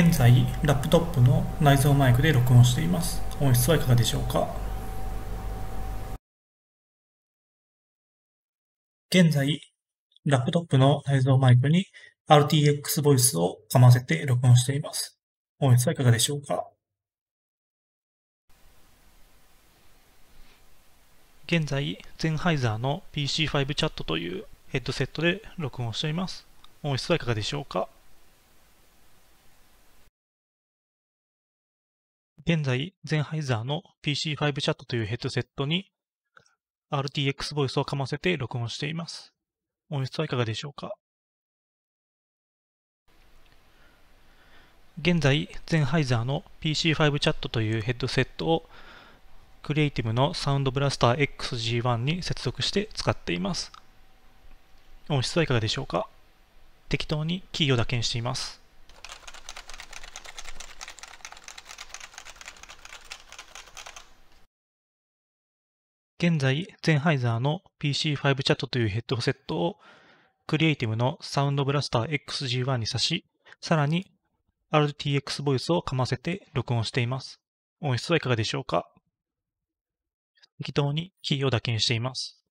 現在ラップトップの内蔵マイクで録音しています。音質はいかがでしょうか？現在ラップトップの内蔵マイクに RTX ボイスをかませて録音しています。音質はいかがでしょうか？現在、ゼンハイザーの PC5 チャットというヘッドセットで録音しています。音質はいかがでしょうか？現在、ゼンハイザーの PC5 チャットというヘッドセットに RTX ボイスをかませて録音しています。音質はいかがでしょうか？現在、ゼンハイザーの PC5 チャットというヘッドセットをクリエイティブのサウンドブラスター XG1 に接続して使っています。音質はいかがでしょうか？適当にキーを打鍵しています。現在、ゼンハイザーの PC5 チャットというヘッドセットをクリエイティブのサウンドブラスター XG1 に挿し、さらに RTX ボイスをかませて録音しています。音質はいかがでしょうか？適当にキーを打鍵しています。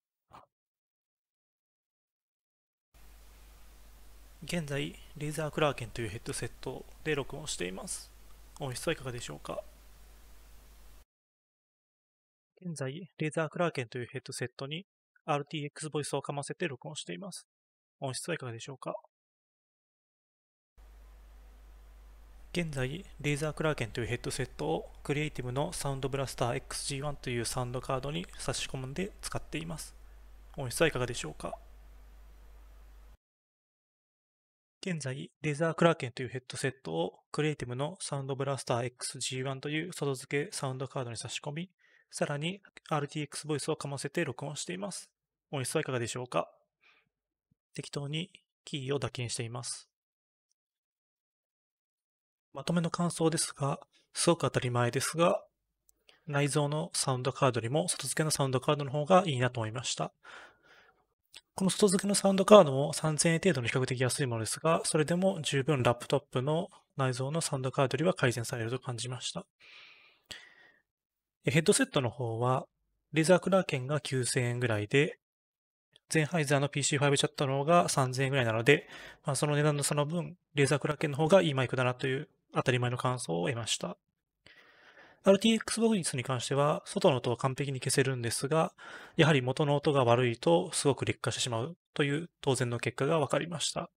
現在、レーザークラーケンというヘッドセットで録音しています。音質はいかがでしょうか？現在、レーザークラーケンというヘッドセットに RTX ボイスをかませて録音しています。音質はいかがでしょうか？現在、レーザークラーケンというヘッドセットをクリエイティブのサウンドブラスター XG1 というサウンドカードに差し込んで使っています。音質はいかがでしょうか？現在、レーザークラーケンというヘッドセットをクリエイティブのサウンドブラスター XG1 という外付けサウンドカードに差し込み、さらに RTX ボイスをかませて録音しています。音質はいかがでしょうか？適当にキーを打鍵しています。まとめの感想ですが、すごく当たり前ですが、内蔵のサウンドカードよりも外付けのサウンドカードの方がいいなと思いました。この外付けのサウンドカードも3000円程度の比較的安いものですが、それでも十分ラップトップの内蔵のサウンドカードよりは改善されると感じました。ヘッドセットの方は、レーザークラーケンが9000円ぐらいで、ゼンハイザーの PC5 チャットの方が3000円ぐらいなので、まあ、その値段のその分、レーザークラーケンの方がいいマイクだなという当たり前の感想を得ました。RTX ボイスに関しては、外の音を完璧に消せるんですが、やはり元の音が悪いとすごく劣化してしまうという当然の結果が分かりました。